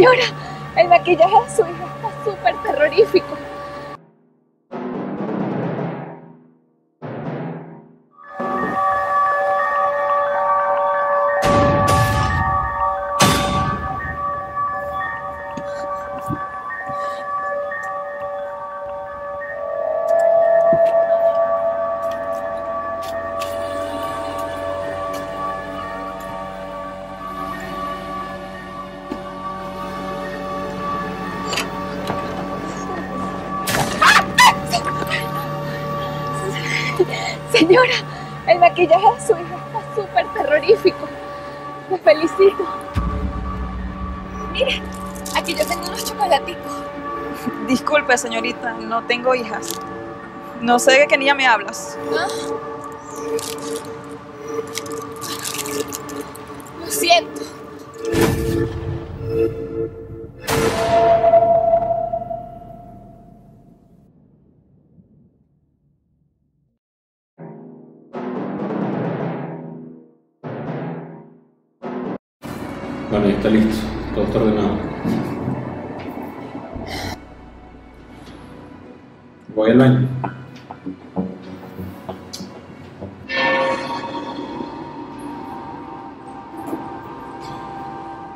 Señora, el maquillaje de su hija está súper terrorífico. Señora, el maquillaje de su hija está súper terrorífico. Me felicito. Mire, aquí yo tengo unos chocolaticos. Disculpe, señorita, no tengo hijas. No sé de qué niña me hablas. Ah. Lo siento. Bueno, ya está listo. Todo está ordenado. Voy al baño.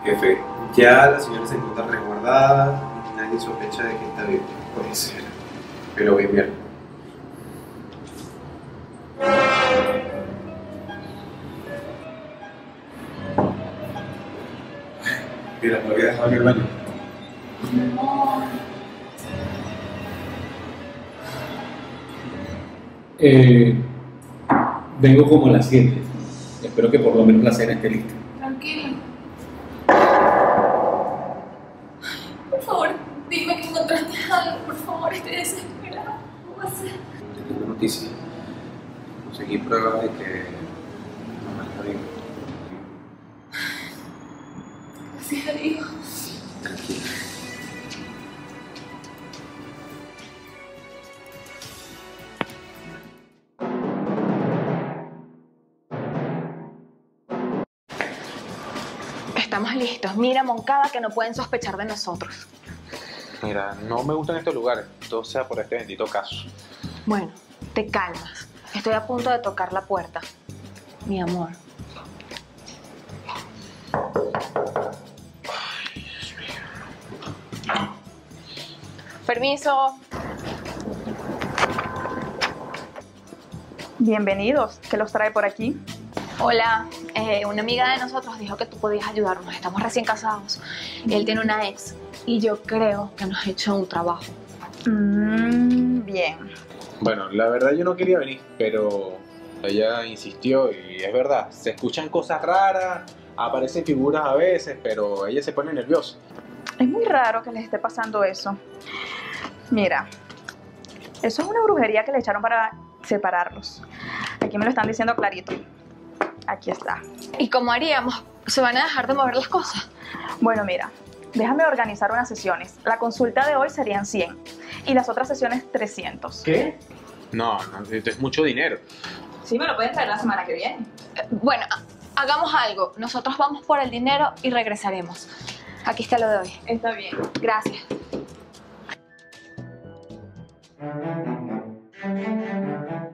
Jefe, ya la señora se encuentra resguardada nadie sospecha de que está bien. Puede ser. Pero voy a enviar. Mira, me había dejado en el baño. Eh, vengo como a las 7. Espero que por lo menos la cena esté lista. Tranquilo. Por favor, dime que encontraste algo. Por favor, estoy desesperada. ¿Cómo va a ser? Te tengo noticia. Conseguí pruebas de que mamá está bien. Gracias a Dios. Tranquila. Estamos listos. Mira, Moncada, que no pueden sospechar de nosotros. Mira, no me gustan estos lugares, todo sea por este bendito caso. Bueno, te calmas. Estoy a punto de tocar la puerta. Mi amor. Permiso. Bienvenidos. ¿Qué los trae por aquí? Hola, eh, una amiga de nosotros dijo que tú podías ayudarnos. Estamos recién casados. Él tiene una ex y yo creo que nos ha hecho un trabajo. Mm, bien. Bueno, la verdad yo no quería venir, pero ella insistió y es verdad, se escuchan cosas raras, aparecen figuras a veces, pero ella se pone nerviosa. Es muy raro que les esté pasando eso. Mira, eso es una brujería que le echaron para separarlos. Aquí me lo están diciendo clarito. Aquí está. ¿Y cómo haríamos? ¿Se van a dejar de mover las cosas? Bueno, mira, déjame organizar unas sesiones. La consulta de hoy serían 100 y las otras sesiones 300. ¿Qué? No, no, es mucho dinero. Sí, me lo pueden traer la semana que viene. Eh, Bueno, ha- hagamos algo. Nosotros vamos por el dinero y regresaremos. Aquí está lo de hoy. Está bien. Gracias. Thank you.